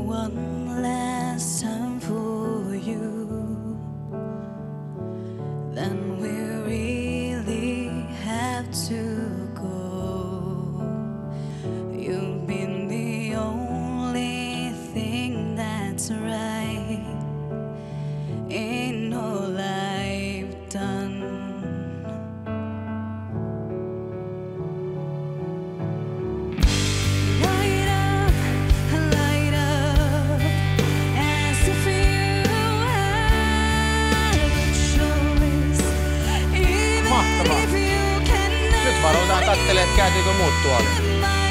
one last time. Mahtavaa. Nyt varoitaan katselemaan, että käytiinkö muut tuolle.